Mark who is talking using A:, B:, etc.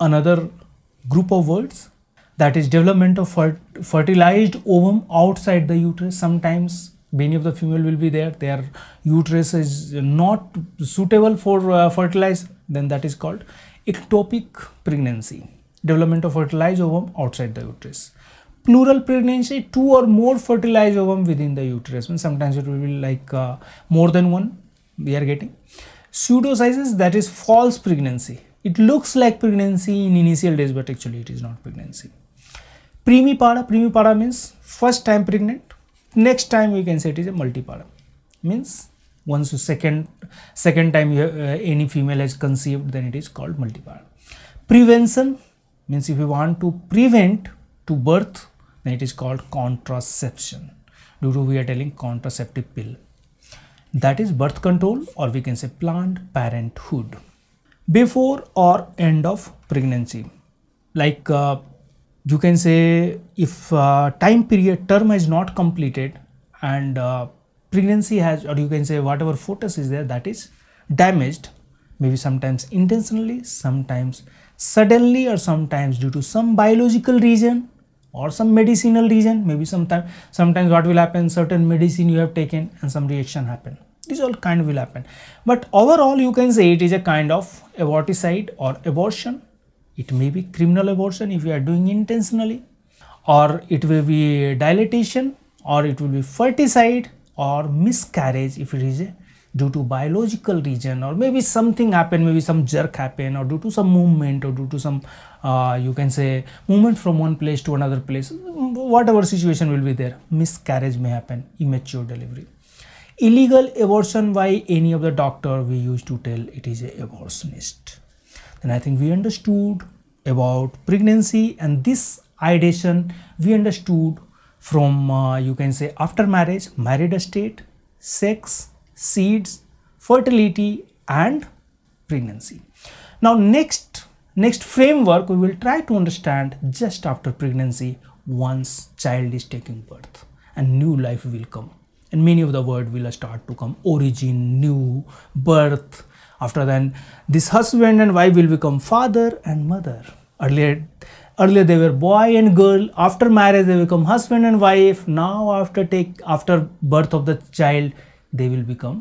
A: another group of words that is development of fertilized ovum outside the uterus. Sometimes many of the female will be there. Their uterus is not suitable for uh, fertilize then that is called ectopic pregnancy development of fertilized ovum outside the uterus. Plural pregnancy two or more fertilized ovum within the uterus. And sometimes it will be like uh, more than one we are getting. Pseudocyesis that is false pregnancy it looks like pregnancy in initial days but actually it is not pregnancy. Primipara primipara means first time pregnant. Next time we can say it is a multipara. means once you second second time you, uh, any female has conceived then it is called multipara. prevention means if you want to prevent to birth then it is called contraception. Due to we are telling contraceptive pill. That is birth control or we can say planned parenthood before or end of pregnancy. Like uh, you can say if uh, time period term is not completed and uh, pregnancy has or you can say whatever fetus is there that is damaged maybe sometimes intentionally sometimes suddenly or sometimes due to some biological reason or some medicinal reason maybe sometimes sometimes what will happen certain medicine you have taken and some reaction happen this all kind of will happen. But overall you can say it is a kind of aborticide or abortion. It may be criminal abortion if you are doing intentionally or it will be dilatation or it will be feticide or miscarriage if it is a due to biological reason or maybe something happen maybe some jerk happen or due to some movement or due to some uh, you can say movement from one place to another place. Whatever situation will be there miscarriage may happen immature delivery illegal abortion by any of the doctor we used to tell it is a abortionist then i think we understood about pregnancy and this ideation we understood from uh, you can say after marriage married state sex seeds, fertility and pregnancy. Now next, next framework we will try to understand just after pregnancy once child is taking birth and new life will come and many of the word will start to come origin, new, birth. After then this husband and wife will become father and mother. Earlier earlier they were boy and girl after marriage they become husband and wife now after take after birth of the child they will become